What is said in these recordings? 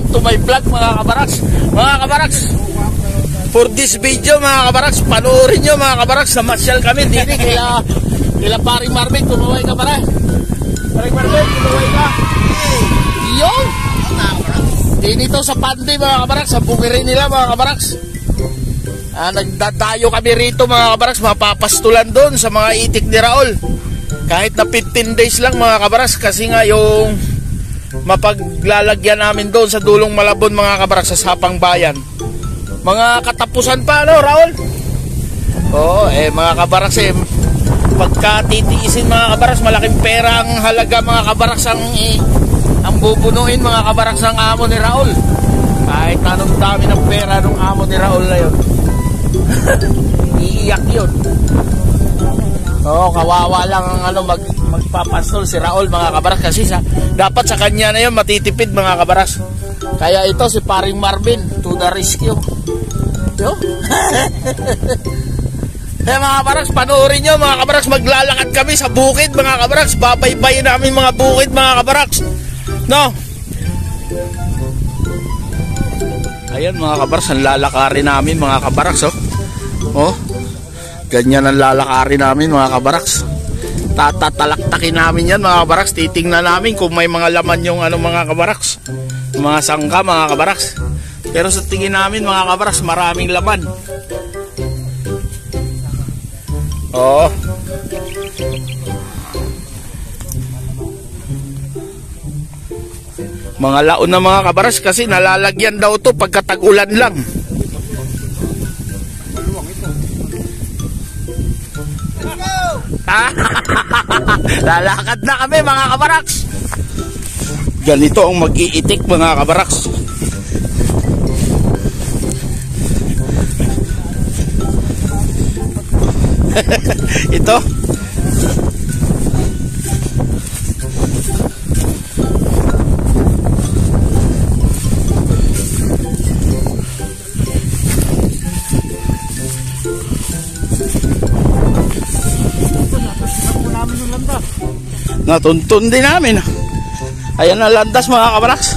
welcome to my vlog mga kabaraks. Mga kabaraks, for this video mga kabaraks, panoorin nyo mga kabaraks, namasyal kami dini kila, kila paring Marvin, tumaway ka pare. Paring Marvin, tumaway ka. Yun! Dini to sa Pandi mga kabaraks, sa bukiri nila mga kabaraks. Ah, nagdadayo kami rito mga kabaraks, mapapastulan doon sa mga itik ni Raul. Kahit na 15 days lang mga kabaraks kasi nga yung mapaglalagyan namin doon sa dulong Malabon mga kabaraks sa Sapang Bayan. Mga katapusan pa no Raul? Oo, eh mga kabaraks eh pagka titiisin mga kabaraks malaking pera ang halaga mga kabaraks ang eh, ang bubunuin mga kabaraks ng amo ni Raul. Kahit anong dami ng pera ng amo ni Raul na yun. Iiyak yun. Oo, kawawa lang ang ano mag magpapastol si Raul mga kabaras kasi sa dapat sa kanya na yun matitipid mga kabaras. Kaya ito si Paring Marvin to the rescue. Yo. eh mga kabaras, panoorin nyo mga kabaras, maglalakad kami sa bukid mga kabaras. Babaybayin namin mga bukid mga kabaras. No? Ayan mga kabaras, ang lalakarin namin mga kabaras oh. Oh. Ganyan ang lalakarin namin mga kabaraks. Tatatalaktakin namin yan mga kabaraks. Titingnan namin kung may mga laman yung ano mga kabaraks. Mga sangka mga kabaraks. Pero sa tingin namin mga kabaraks maraming laman. Oo. Mga laon na mga kabaras kasi nalalagyan daw to pagkatag-ulan lang. Lalakad na kami mga kabaraks. Ganito ang mag-iitik mga kabaraks. Ito. Natuntun din namin. Ayan ang landas mga kabaraks.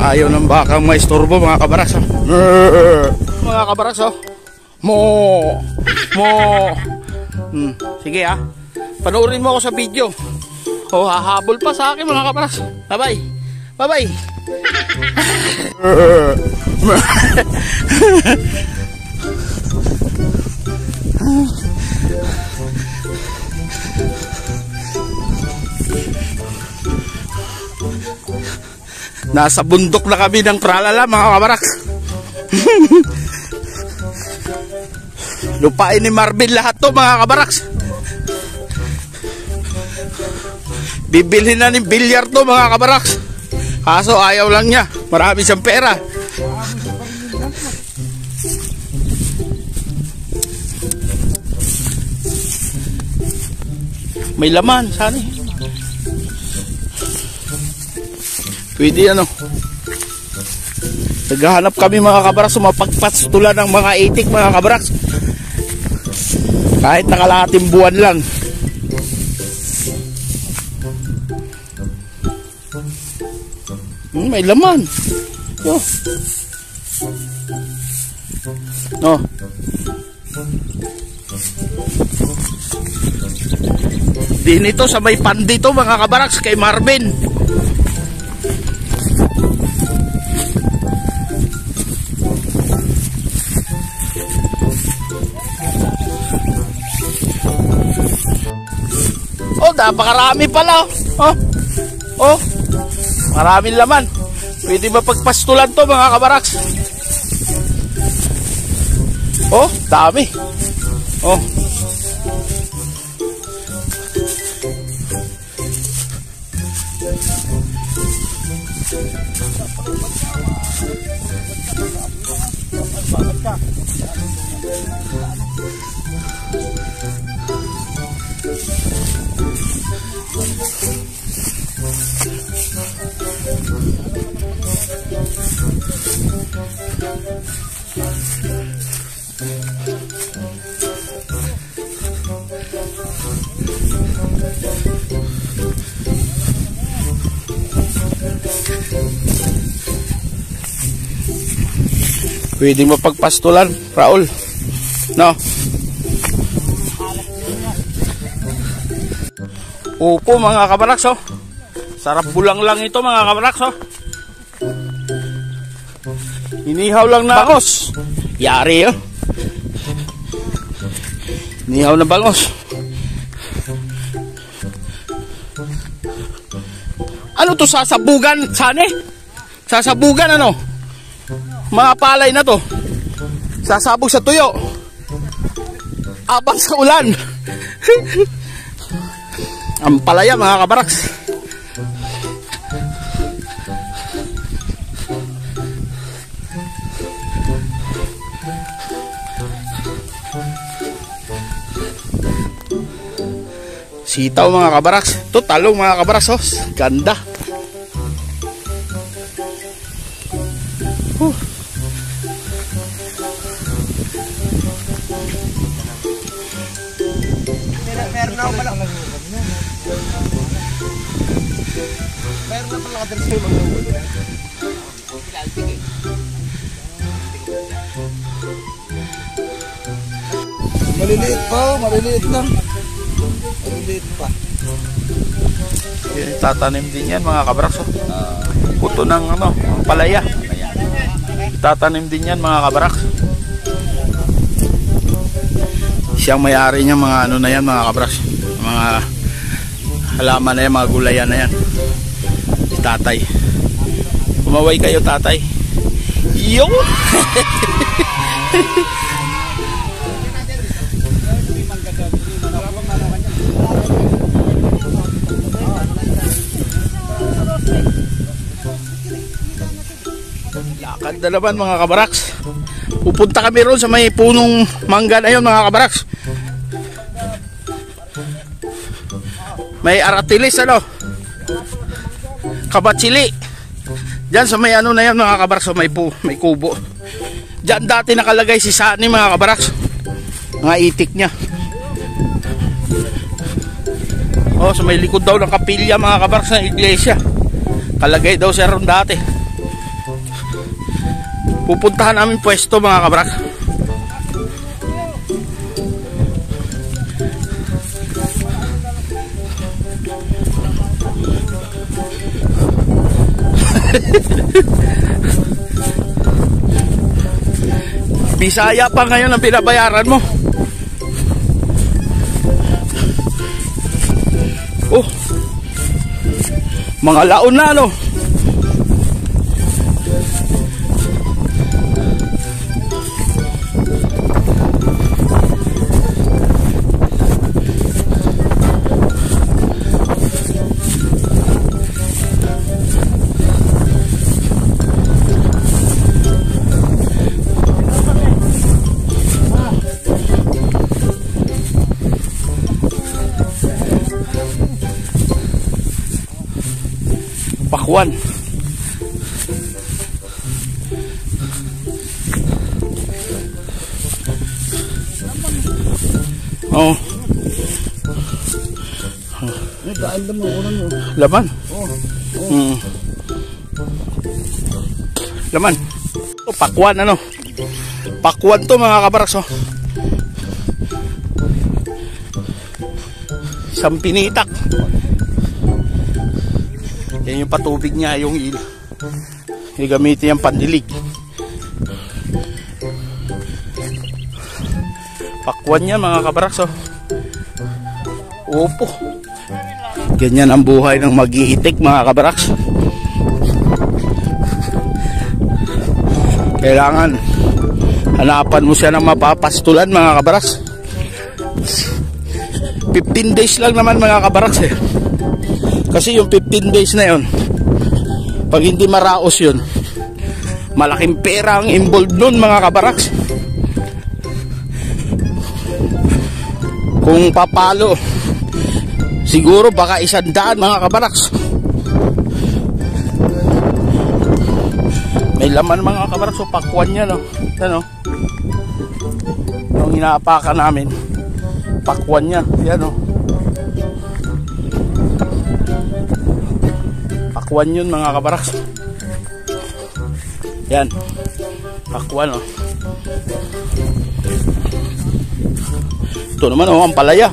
Ayaw ng bakang may istorbo mga kabaraks. Oh. Mga kabaraks oh. Mo. Mo. Hmm. Sige ah. Panoorin mo ako sa video. Oh, hahabol pa sa akin mga kabaraks. Bye-bye. Bye-bye. Nasa bundok na kami ng pralala mga kabarak. Lupain ni Marvin lahat to mga kabaraks. Bibilhin na ni bilyar to mga kabaraks. Kaso ayaw lang niya. Marami siyang pera. May laman, sana eh. Pwede ano. Naghahanap kami mga kabaraks sumapagpats tulad ng mga itik mga kabaraks. Kahit nakalahating buwan lang. Hmm, may laman. Oh. Oh. Din ito sa may pandito mga kabaraks kay Marvin. napakarami pala. Oh. oh. Oh. Maraming laman. Pwede ba pagpastulan to mga kabaraks? Oh, dami. Oh. Bakit ka? Pwede mo pagpastulan, Raul. No. Upo mga kabaraks oh. Sarap bulang lang ito mga kabaraks oh. Inihaw lang na bangos. Yari oh. Inihaw na bangos. Ano to sasabugan, sane? Sasabugan ano? Mga palay na to. Sasabog sa tuyo. Abang sa ulan. Ang palaya mga kabaraks. Sitaw mga kabaraks. Ito talong mga kabaraks. Oh. Ganda. Huh. Meron na pala kadres kayo magluto. Maliliit pa, oh, maliliit lang. Maliliit pa. Yan, Tatanim din yan mga kabaraks. Oh. Puto ng ano, palaya. Tatanim din yan mga kabaraks. Siyang may-ari niya mga ano na yan mga kabaraks. Mga halaman na yan, mga gulayan na yan. Tatay. Kumaway kayo tatay. Yo! Lakad na naman mga kabaraks. Pupunta kami roon sa may punong mangga na yun mga kabaraks. May aratilis ano. Kabatsili. Diyan sa may ano na yan mga kabaraks sa may, pu, may kubo. Diyan dati nakalagay si Sani mga kabaraks. Mga itik niya. Oh, sa may likod daw ng kapilya mga kabaraks ng iglesia. Kalagay daw siya ron dati. Pupuntahan namin pwesto mga kabrak. Bisaya pa ngayon ang pinabayaran mo. Oh. Mga laon na no. Pakwan. Oh, lang mo, kunan mo. laman. Oh, Mm. Laman. Oh, pakwan ano. Pakwan to mga kabaraks oh. Isang pinitak. Yan yung patubig niya, yung il. Gagamitin yung pandilig. Pakwan niya mga kabaraks oh. Opo. Ganyan ang buhay ng mag-iitik mga kabaraks. Kailangan hanapan mo siya ng mapapastulan mga kabaraks. 15 days lang naman mga kabaraks eh. Kasi yung 15 days na yon pag hindi maraos yun, malaking pera ang involved nun mga kabaraks. Kung papalo, siguro baka isang daan mga kabaraks. May laman mga kabaraks, so pakwan niya no. Yan o. Yung inaapakan namin, pakwan niya. Yan oh. Pakwan yun mga kabaraks. Yan. Pakwan oh. Ito naman oh, ang palaya.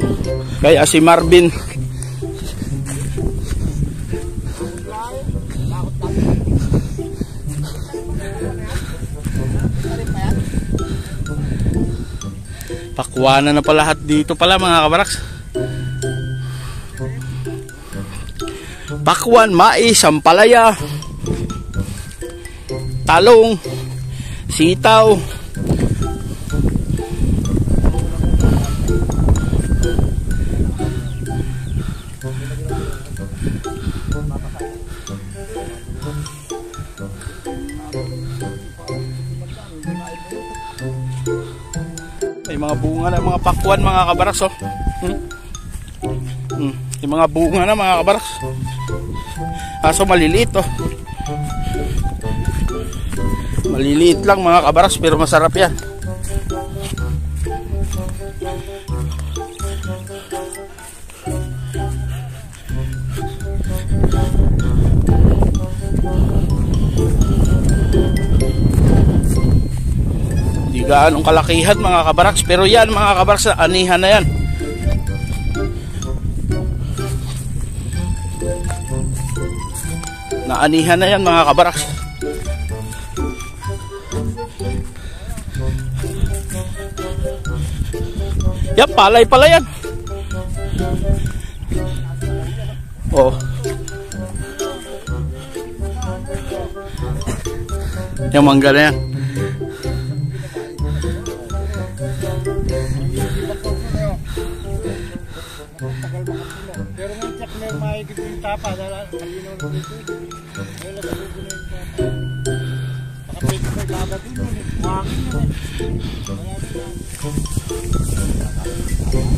Kaya si Marvin Pakwanan na pa lahat dito pala mga kabaraks. Pakwan, mais, sampalaya, talong, sitaw, pakwan mga kabaraks oh. Hmm? Hmm. Yung mga bunga na mga kabaraks. Kaso maliliit oh. Maliliit lang mga kabaraks pero masarap yan. Gaanong kalakihan mga kabaraks pero yan mga kabaraks anihan na yan. Naanihan na yan mga kabaraks. Yan, palay pala yan. Oh. Yung mangga na yan. Pero nang check na yung mahigit yung tapa, dala, kalinaw na dito. Ayun, nakalubo na yung tapa. Baka pwede pa ilabat yun eh. Buhangin yun. Wala din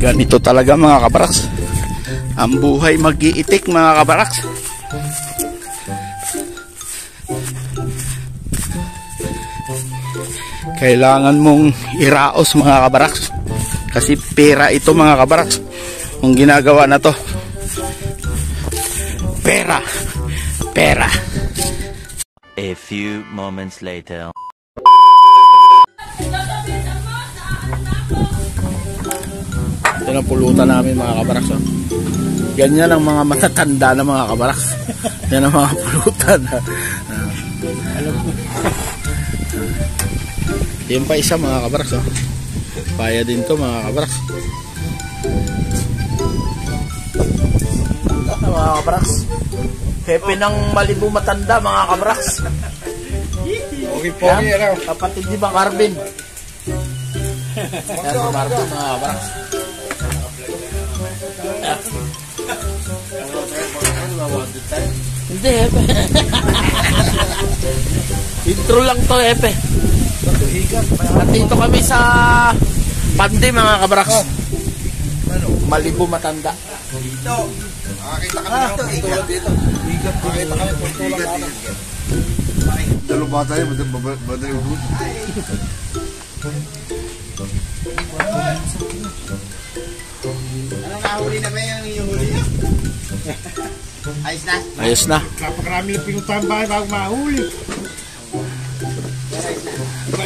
Ganito talaga mga kabaraks. Ang buhay mag-iitik mga kabaraks. Kailangan mong iraos mga kabaraks. Kasi pera ito mga kabaraks. Kung ginagawa na to. Pera. Pera. A few moments later. Pulutan namin mga kabaraks. Oh. Ganyan ang mga matatanda na mga kabaraks. Yan ang mga pulutan. Ah. Alam mo. Yan pa isa mga kabaraks. Oh. Paya din to mga kabaraks. Mga kabaraks. Hepe ng Malibu matanda mga kabaraks. Okay po, Yan, ano? kapatid ni Bang Arvin. Yan si Marvin mga kabaraks. Hindi, Epe. Intro lang to, Epe. Nandito kami sa Pandi, mga kabaraks. Malibu matanda. Makakita kami ng pultulan dito. Makakita kami ng pultulan dito. Dalo bata yun, madali ubus. Anong nahuli na ba yung huli nyo? Ayos na. Ayos na. Napakarami na bahay bago mahuli.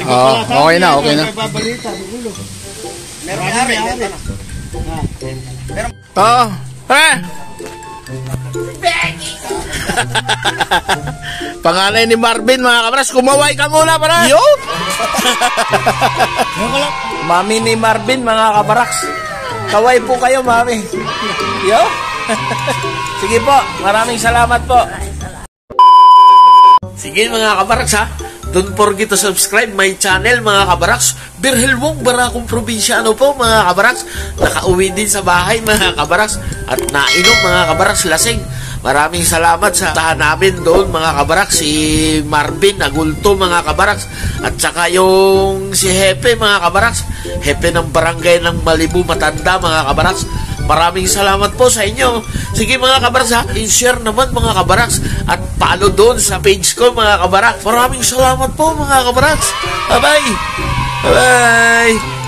Oo, okay na, okay na. Babalita, magulo. Meron na rin. marami. Oo. Pre! Panganay ni Marvin, mga kabaraks. Kumaway ka muna, para. Yo! Mami ni Marvin, mga kabaraks. Kaway po kayo, mami. Yo! Sige po, maraming salamat po. Sige mga kabaraks ha. Don't forget to subscribe my channel mga kabaraks. Birhelmong Barakong Probinsyano po mga kabaraks. Nakauwi din sa bahay mga kabaraks. At nainom mga kabaraks lasing. Maraming salamat sa tahan namin doon mga kabaraks. Si Marvin Agulto mga kabaraks. At saka yung si Hepe mga kabaraks. Hepe ng barangay ng Malibu Matanda mga kabaraks. Maraming salamat po sa inyo. Sige mga kabaraks ha, i-share naman mga kabaraks at follow doon sa page ko mga kabaraks. Maraming salamat po mga kabaraks. Bye-bye. Bye-bye.